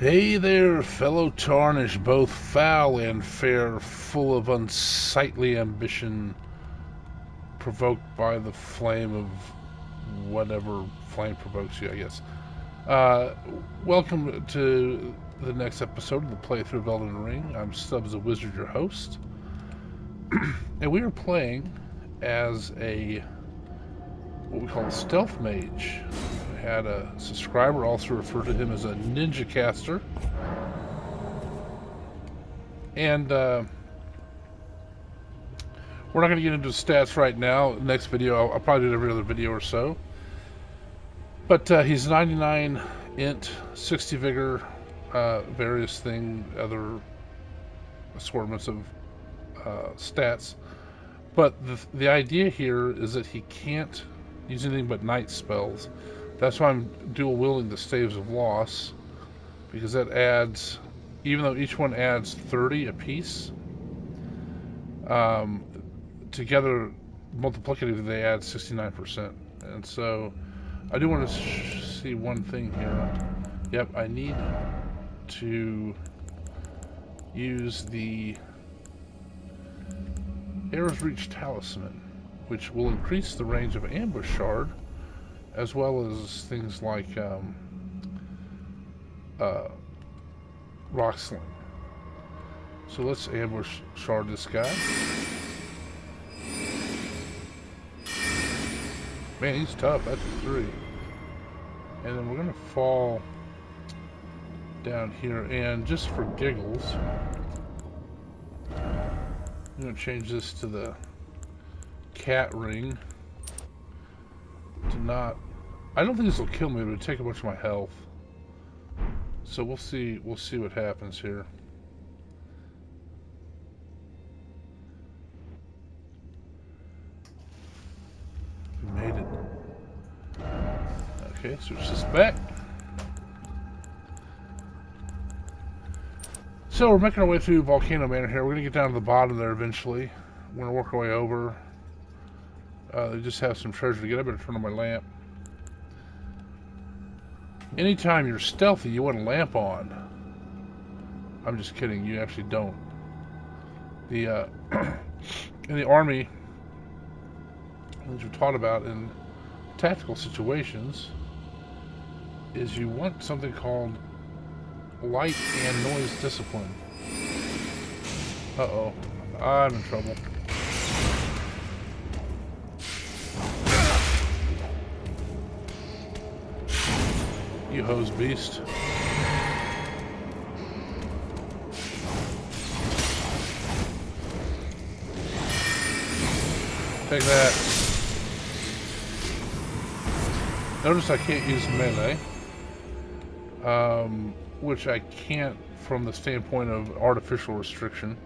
Hey there, fellow tarnish, both foul and fair, full of unsightly ambition, provoked by the flame of whatever flame provokes you, I guess. Uh, welcome to the next episode of the playthrough of Elden Ring. I'm Stubs the Wizard, your host. and we are playing as a what we call a stealth mage. Had a subscriber also refer to him as a ninja caster. And uh, we're not going to get into stats right now. Next video, I'll, I'll, probably do every other video or so. But uh, he's 99 int, 60 vigor, uh, various thing, other assortments of uh, stats. But the, the idea here is that he can't use anything but night spells. That's why I'm dual wielding the Staves of Loss, because that adds, even though each one adds 30 apiece, um, together multiplicatively they add 69%. And so I do want to see one thing here. Yep, I need to use the Arrow's Reach Talisman which will increase the range of Ambush Shard, as well as things like um, uh, So let's Ambush Shard this guy. Man, he's tough. That's a three. And then we're going to fall down here. And just for giggles, I'm going to change this to the cat ring to not I don't think this will kill me, but it'll take a bunch of my health. So we'll see we'll see what happens here. We made it. Okay, switch this back. So we're making our way through Volcano Manor here. We're gonna get down to the bottom there eventually. We're gonna work our way over. Uh, they just have some treasure to get. I better turn on my lamp. Anytime you're stealthy, you want a lamp on. I'm just kidding. You actually don't. The uh, in the army, as we're taught about in tactical situations, is you want something called light and noise discipline. Uh-oh. I'm in trouble. You hose beast. Take that. Notice I can't use melee. Um, which I can't from the standpoint of artificial restriction.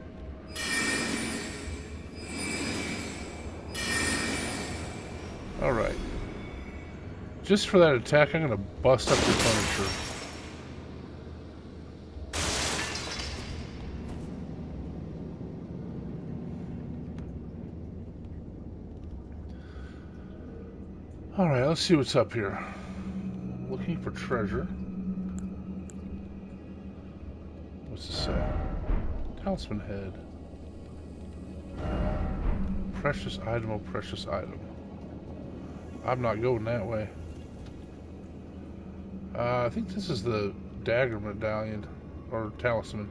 Alright. Just for that attack, I'm going to bust up your furniture. Alright, let's see what's up here. Looking for treasure. What's this say? Talisman head. Precious item, oh precious item. I'm not going that way. Uh, I think this is the dagger medallion or talisman.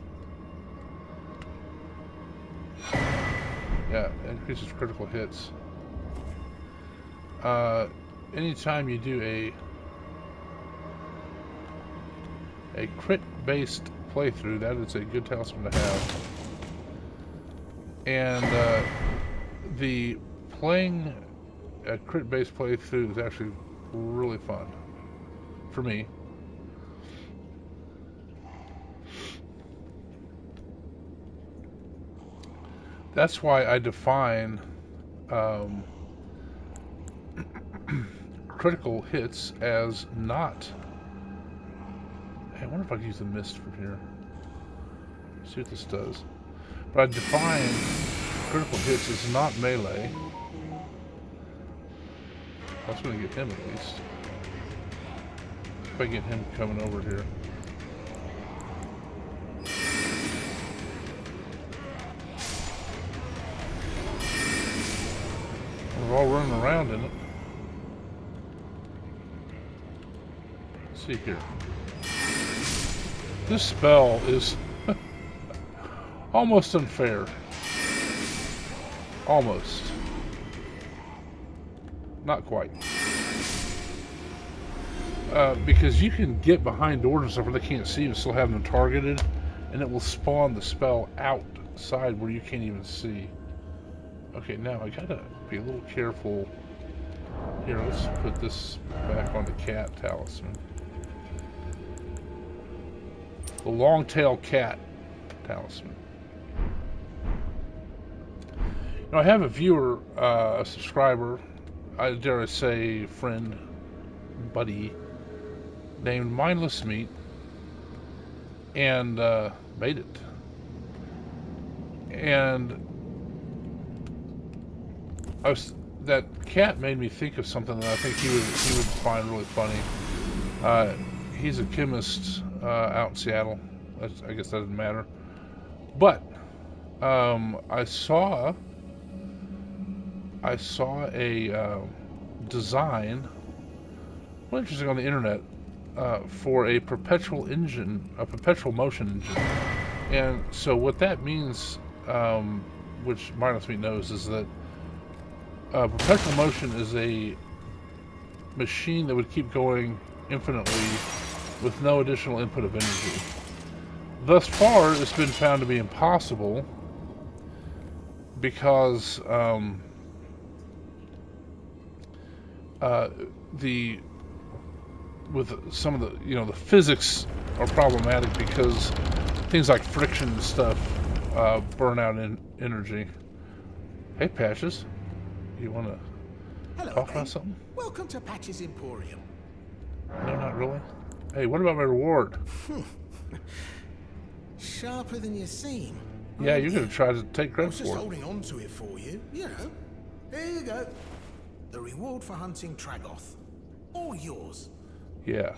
Yeah, increases critical hits. Uh, anytime you do a a crit-based playthrough, that is a good talisman to have. And uh, the playing a crit-based playthrough is actually really fun for me. That's why I define um, critical hits as not. Hey, I wonder if I can use the mist from here. See what this does. But I define critical hits as not melee. Was going to get him at least if I get him coming over here. We're all running around in it. Let's see here. This spell is almost unfair. Almost. Not quite. Uh, because you can get behind doors and stuff where they can't see and still have them targeted, and it will spawn the spell outside where you can't even see. Okay, now I gotta be a little careful. Here, let's put this back on the cat talisman. The long-tailed cat talisman. Now, I have a viewer, uh, a subscriber, I dare I say friend, buddy, named Mindless Meat, and uh, made it. And I was that cat made me think of something that I think he would he would find really funny. Uh, he's a chemist uh, out in Seattle. That's, I guess that doesn't matter. But um, I saw I saw a uh, design, interesting on the internet, uh, for a perpetual engine, a perpetual motion engine. And so what that means, um, which Mindless Meat knows, is that uh, perpetual motion is a machine that would keep going infinitely with no additional input of energy. Thus far, it's been found to be impossible because um, uh, the with some of the you know the physics are problematic because things like friction and stuff uh, burn out in energy. Hey, Patches. You want to talk about something? Welcome to Patches Emporium. No, not really. Hey, what about my reward? Sharper than you seem. Yeah, you're gonna try to take I credit was just for it. holding on to it for you. You know. Here you go. The reward for hunting Tragoth. All yours. Yeah.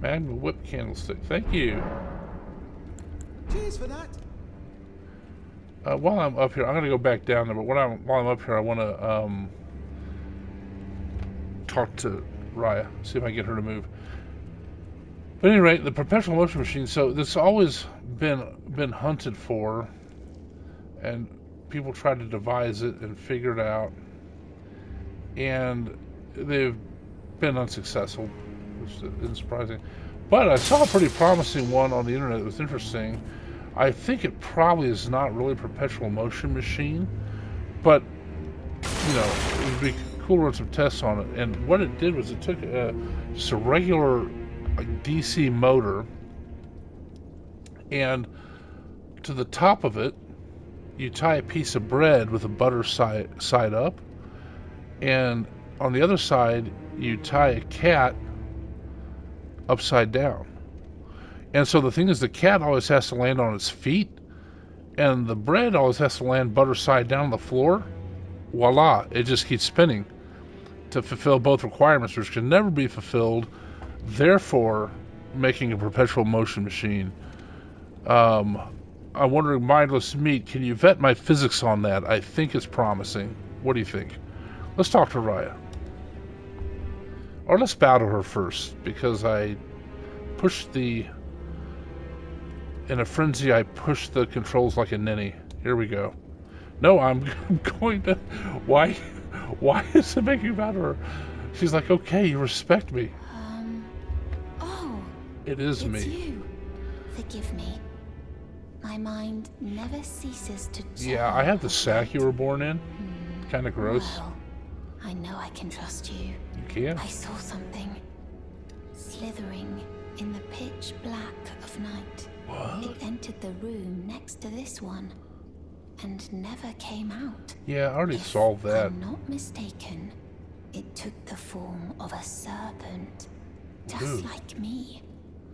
Magma Whip Candlestick. Thank you. Cheers for that. Uh, while I'm up here, I'm gonna go back down there. But when I'm while I'm up here, I want to um, talk to Rya, see if I can get her to move. But anyway, the perpetual motion machine. So this always been been hunted for, and people tried to devise it and figure it out, and they've been unsuccessful, which isn't surprising. But I saw a pretty promising one on the internet that was interesting. I think it probably is not really a perpetual motion machine, but you know, it would be cool to run some tests on it. And what it did was it took a, just a regular DC motor, and to the top of it, you tie a piece of bread with a butter side side up, and on the other side, you tie a cat upside down. And so the thing is, the cat always has to land on its feet, and the bread always has to land butter side down on the floor. Voila! It just keeps spinning to fulfill both requirements, which can never be fulfilled. Therefore, making a perpetual motion machine. Um, I'm wondering, mindless meat. Can you vet my physics on that? I think it's promising. What do you think? Let's talk to Rya. Or let's battle her first, because I pushed the. In a frenzy, I pushed the controls like a ninny. Here we go. No, I'm going to. Why? Why is it making bow her? She's like, okay, you respect me. Um. Oh, It is me. you. Forgive me. My mind never ceases to. Yeah, I have the sack you were born in. Kind of gross. Well, I know I can trust you. You can. I saw something slithering in the pitch black of night. What? It entered the room next to this one and never came out. Yeah, I already If solved that. I'm not mistaken, it took the form of a serpent, just Ooh. like me.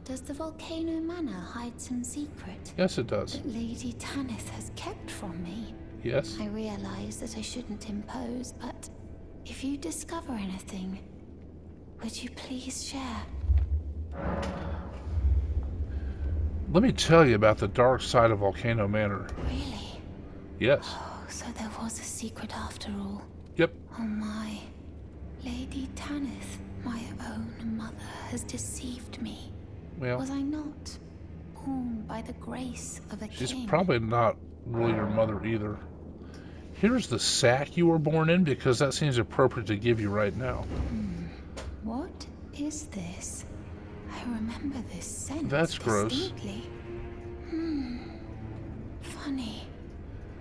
Does the volcano manor hide some secret Yes, it does. that Lady Tanith has kept from me? Yes. I realize that I shouldn't impose, but if you discover anything, would you please share? Let me tell you about the dark side of Volcano Manor. Really? Yes. Oh, so there was a secret after all. Yep. Oh my. Lady Tanith, my own mother, has deceived me. Well, Was I not born by the grace of a she's king? probably not really your mother either. Here's the sack you were born in because that seems appropriate to give you right now. What is this? I remember this scent That's gross. Hmm. Funny,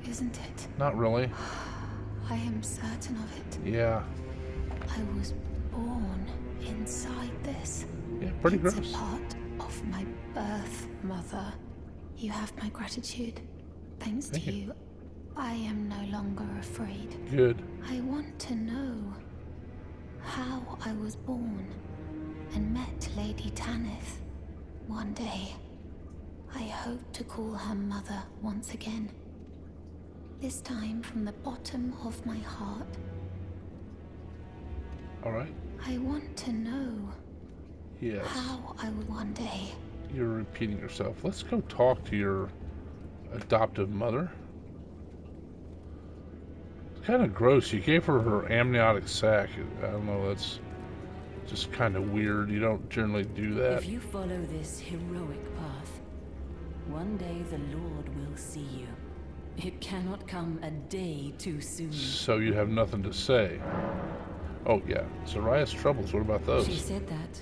isn't it? Not really. I am certain of it. Yeah. I was born inside this. Yeah, pretty it's gross. a part of my birth, mother. You have my gratitude. Thanks Thank to you. you, I am no longer afraid. Good. I want to know how I was born and met Lady Tanith. One day, I hope to call her mother once again. This time from the bottom of my heart. All right. I want to know Yes. how I will one day. You're repeating yourself. Let's go talk to your adoptive mother. Kind of gross. You gave her her amniotic sac. I don't know. That's just kind of weird. You don't generally do that. If you follow this heroic path, one day the Lord will see you. It cannot come a day too soon. So you have nothing to say. Oh yeah, Zorayas's troubles. What about those? She said that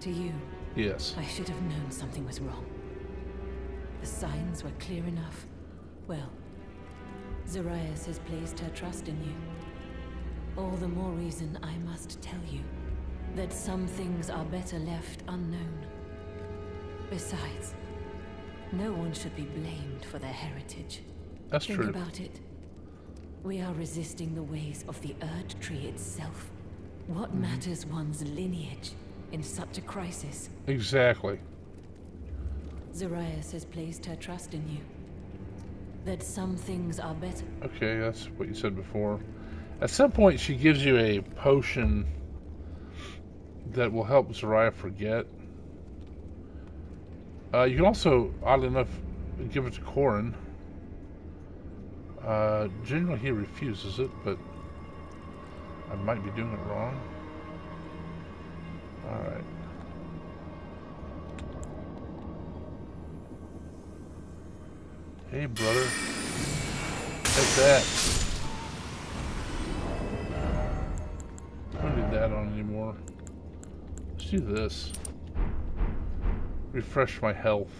to you. Yes. I should have known something was wrong. The signs were clear enough. Well, Zorayas has placed her trust in you. All the more reason I must tell you that some things are better left unknown. Besides, no one should be blamed for their heritage. That's Think true. about it. We are resisting the ways of the Erd Tree itself. What Mm-hmm. matters one's lineage in such a crisis? Exactly. Zorayas has placed her trust in you. That some things are better. Okay, that's what you said before. At some point, she gives you a potion that will help Zorayas forget. Uh, you can also, oddly enough, give it to Corin. Uh, generally, he refuses it, but I might be doing it wrong. Alright. Hey, brother. Take that. I don't need that on anymore. Let's do this. Refresh my health.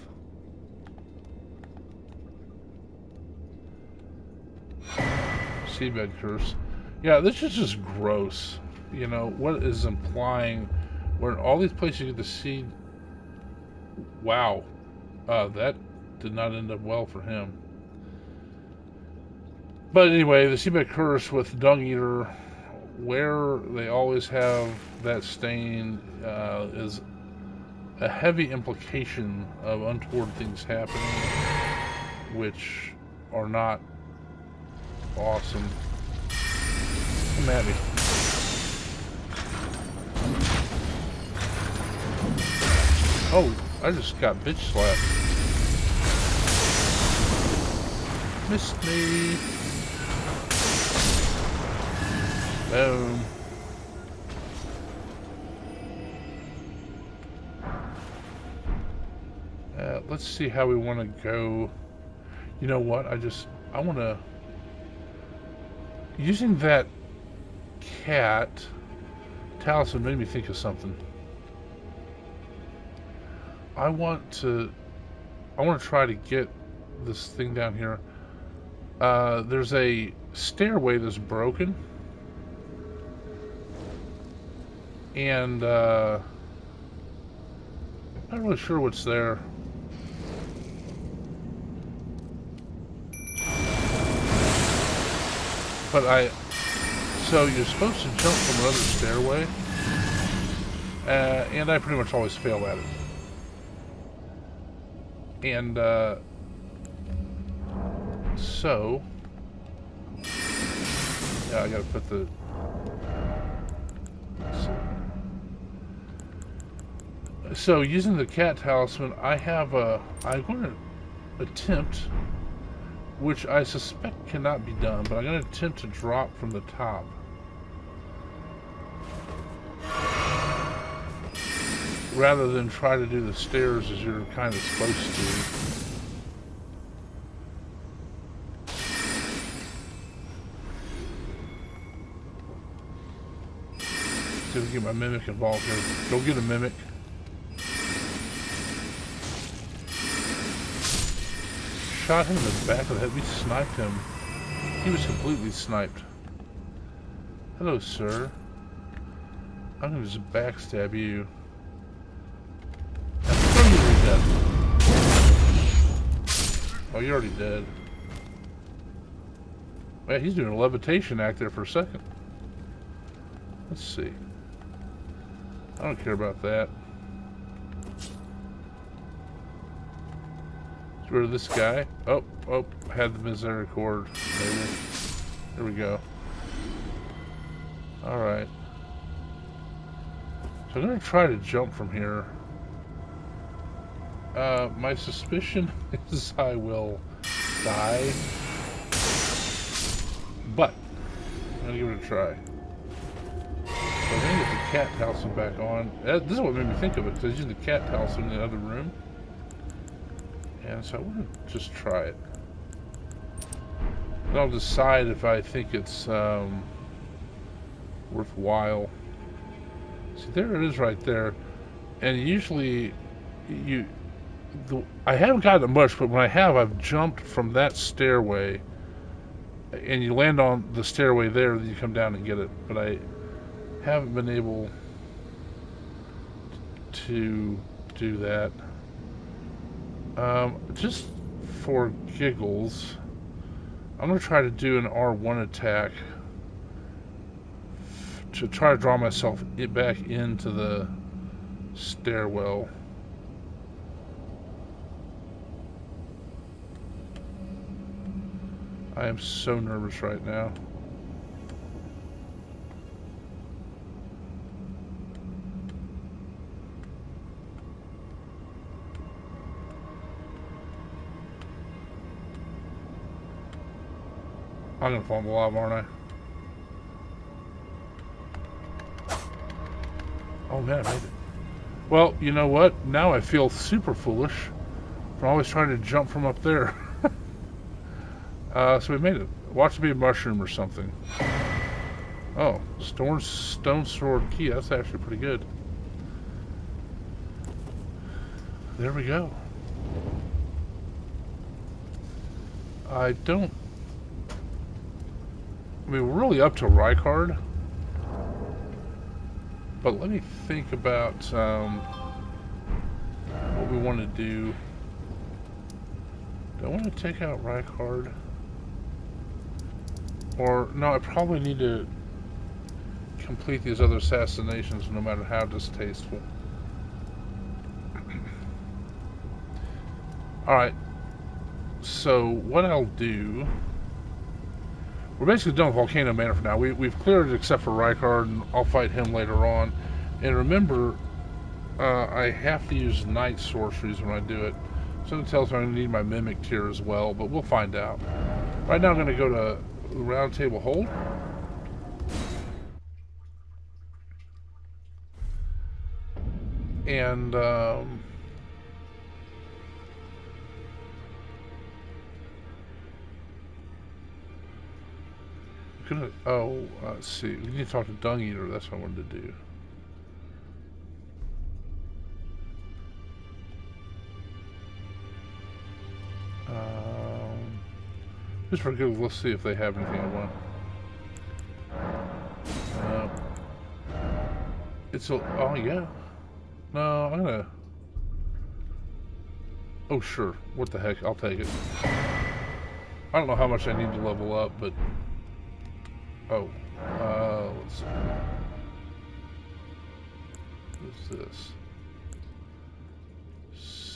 Seedbed curse. Yeah, this is just gross. You know, what is implying we're in all these places you get the seed. Wow. Uh, that did not end up well for him. But anyway, the Seedbed curse with Dung Eater, where they always have that stain, uh, is a heavy implication of untoward things happening, which are not awesome. Come at me. Oh, I just got bitch slapped. Missed me. Boom. Uh, let's see how we want to go. You know what? I just I want to using that cat talisman made me think of something. I want to I want to try to get this thing down here. Uh, there's a stairway that's broken. And uh, I'm not really sure what's there. But I, so you're supposed to jump from another stairway, uh, and I pretty much always fail at it. And uh, so, yeah, I gotta put the. So, using the cat talisman, I have a. I'm going to attempt which I suspect cannot be done, but I'm going to attempt to drop from the top. Rather than try to do the stairs as you're kind of supposed to. See get my mimic involved here. Go get a mimic. Shot him in the back of the head. We sniped him. He was completely sniped. Hello, sir. I'm gonna just backstab you. You. Oh, you're already dead. Man, he's doing a levitation act there for a second. Let's see. I don't care about that. Get rid of this guy. Oh, oh, had the misericord. Maybe. There we go. Alright. So I'm going to try to jump from here. Uh, my suspicion is I will die. But, I'm going to give it a try. So cat talisman back on. Uh, this is what made me think of it, because I was using the cat talisman in the other room. And so I want to just try it. Then I'll decide if I think it's um, worthwhile. See, there it is right there. And usually, you, the, I haven't gotten much, but when I have, I've jumped from that stairway, and you land on the stairway there, then you come down and get it. But I haven't been able to do that. Um, just for giggles, I'm going to try to do an R1 attack to try to draw myself back into the stairwell. I am so nervous right now. I'm gonna the lava, aren't I? Oh man, I made it. Well, you know what? Now I feel super foolish for always trying to jump from up there. uh, so we made it. Watch it be a mushroom or something. Oh, stone, stone sword key. That's actually pretty good. There we go. I don't I mean, we're really up to Rykard. But let me think about um, what we want to do. Do I want to take out Rykard? Or, no, I probably need to complete these other assassinations no matter how distasteful. Alright. So, what I'll do... We're basically done with Volcano Manor for now. We, we've cleared it except for Rykard, and I'll fight him later on. And remember, uh, I have to use night sorceries when I do it. Something tells me I'm going to need my Mimic Tear as well, but we'll find out. Right now I'm going to go to Round Table Hold. And, um, Oh, let's see. We need to talk to Dung Eater. That's what I wanted to do. Um, just for good, let's see if they have anything I want. Uh, it's a, oh yeah. No, I'm gonna, oh sure, what the heck, I'll take it. I don't know how much I need to level up, but Oh, uh, let's see. What's this?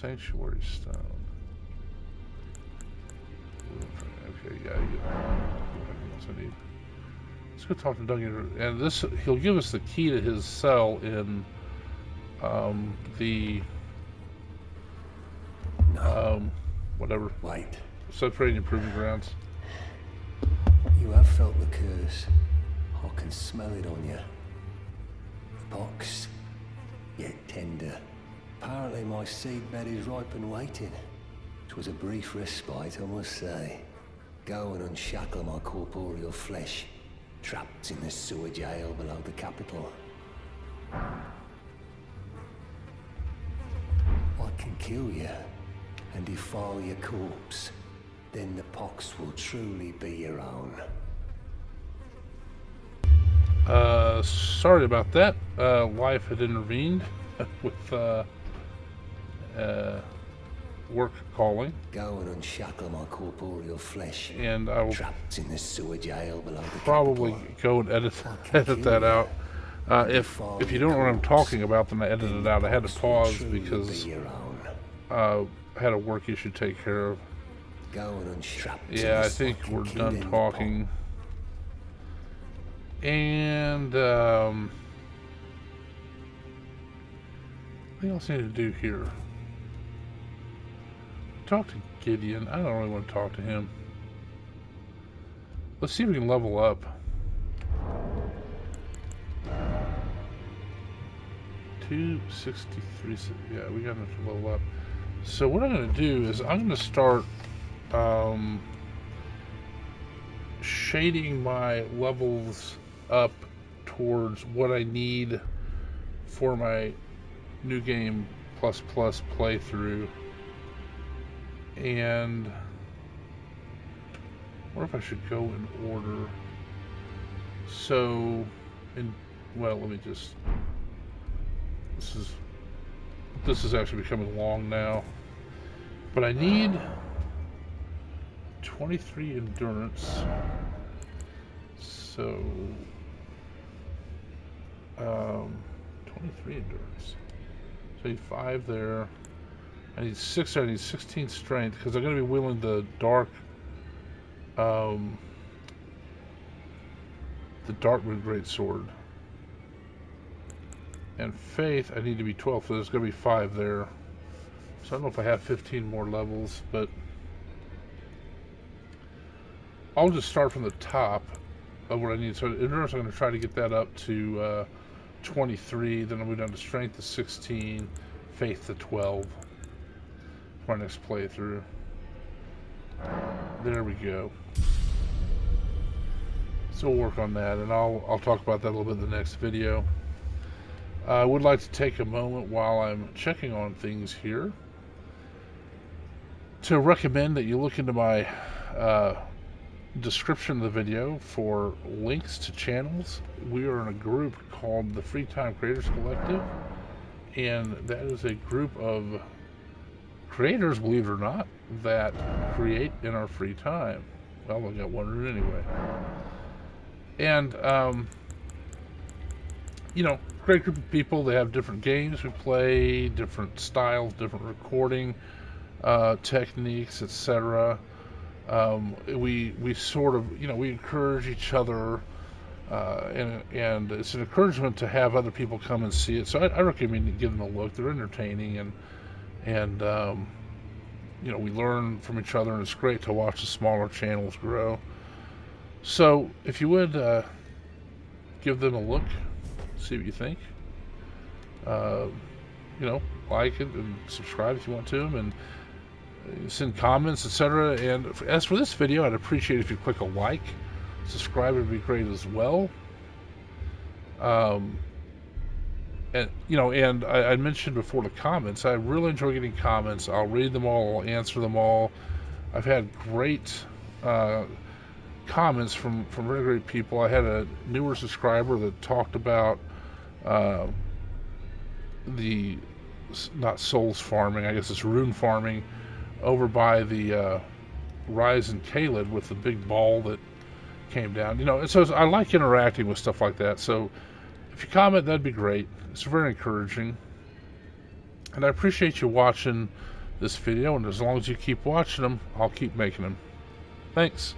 Sanctuary stone. Okay, yeah, yeah. I need? Let's go talk to Dung Eater. And this, he'll give us the key to his cell in um, the um, whatever. Light. Subterranean Proving Grounds. Felt the curse. I can smell it on you. The pox, yet tender. Apparently my seedbed is ripe and waiting. It was a brief respite, I must say. Go and unshackle my corporeal flesh, trapped in the sewer jail below the capital. I can kill you and defile your corpse. Then the pox will truly be your own. Uh, sorry about that. Uh, life had intervened with uh, uh, work calling, Go and unshackle my corporeal flesh, and I will trapped in the sewer jail below the probably go and edit edit that out. Uh, if if you don't know what I'm talking about, then I edited it out. I had to pause because be your own. uh, I had a work issue to take care of. Go and. Yeah, I think we're done talking. And um, what else I need to do here? Talk to Gideon. I don't really want to talk to him. Let's see if we can level up. Two sixty-three. Yeah, we got enough to level up. So what I'm going to do is I'm going to start um, shading my levels up towards what I need for my new game plus plus playthrough. And what if I should go in order? So, in well, let me just. This is this is actually becoming long now, but I need 23 endurance. So, um, 23 endurance. So I need five there. I need six. I need 16 strength because I'm going to be wielding the dark, um, the Darkmoon Great Sword. And faith, I need to be 12, so there's going to be five there. So I don't know if I have 15 more levels, but I'll just start from the top of what I need. So endurance, I'm going to try to get that up to uh, 23. Then I'll move down to strength to 16, faith to 12. For my next playthrough. There we go. So we'll work on that, and I'll I'll talk about that a little bit in the next video. I would like to take a moment while I'm checking on things here to recommend that you look into my uh, description of the video for links to channels. We are in a group called the Free Time Creators Collective, and that is a group of creators, believe it or not, that create in our free time. Well, I got one anyway. And, um, you know, great group of people. They have different games we play, different styles, different recording uh, techniques, etc. Um, we we sort of you know we encourage each other, uh, and and it's an encouragement to have other people come and see it. So I, I recommend give them a look. They're entertaining and and um, you know we learn from each other, and it's great to watch the smaller channels grow. So if you would uh, give them a look, see what you think. Uh, you know, like it and subscribe if you want to and send comments, etc. And as for this video, I'd appreciate if you click a like. Subscribe would be great as well. Um, and you know, and I, I mentioned before the comments. I really enjoy getting comments. I'll read them all. I'll answer them all. I've had great uh, comments from from very great people. I had a newer subscriber that talked about uh, the not souls farming. I guess it's rune farming over by the uh, Rise and Caelid with the big ball that came down. You know, so I like interacting with stuff like that. So if you comment, that'd be great. It's very encouraging. And I appreciate you watching this video. And as long as you keep watching them, I'll keep making them. Thanks.